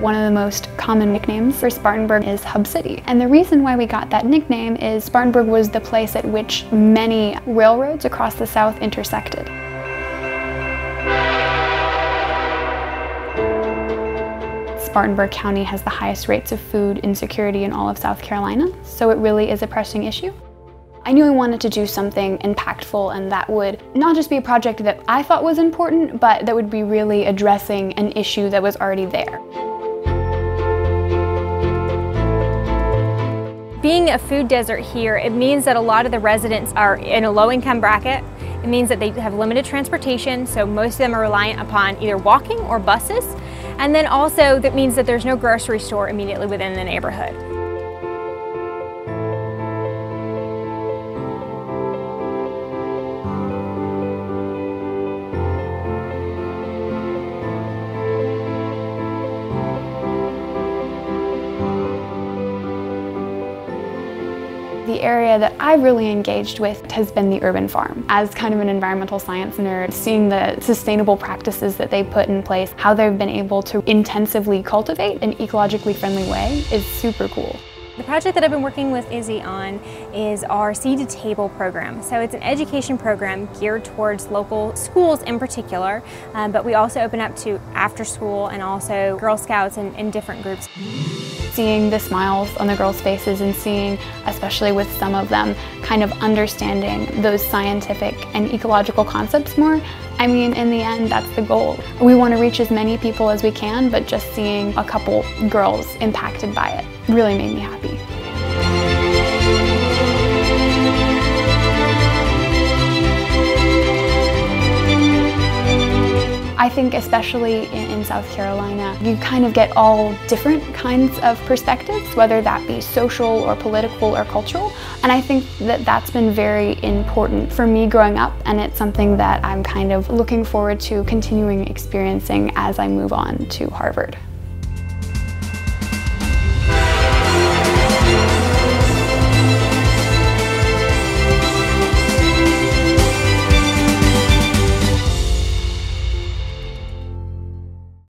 one of the most common nicknames for Spartanburg is Hub City. And the reason why we got that nickname is Spartanburg was the place at which many railroads across the South intersected. Spartanburg County has the highest rates of food insecurity in all of South Carolina, so it really is a pressing issue. I knew I wanted to do something impactful and that would not just be a project that I thought was important, but that would be really addressing an issue that was already there. Being a food desert here, it means that a lot of the residents are in a low income bracket. It means that they have limited transportation, so most of them are reliant upon either walking or buses. And then also that means that there's no grocery store immediately within the neighborhood. The area that I've really engaged with has been the urban farm. As kind of an environmental science nerd, seeing the sustainable practices that they put in place, how they've been able to intensively cultivate an ecologically friendly way is super cool. The project that I've been working with Izzy on is our Seed to Table program. So it's an education program geared towards local schools in particular, um, but we also open up to after school and also Girl Scouts and, and different groups. Seeing the smiles on the girls' faces and seeing, especially with some of them, kind of understanding those scientific and ecological concepts more, I mean, in the end, that's the goal. We want to reach as many people as we can, but just seeing a couple girls impacted by it really made me happy. I think especially in, South Carolina, you kind of get all different kinds of perspectives, whether that be social or political or cultural. And I think that that's been very important for me growing up and it's something that I'm kind of looking forward to continuing experiencing as I move on to Harvard.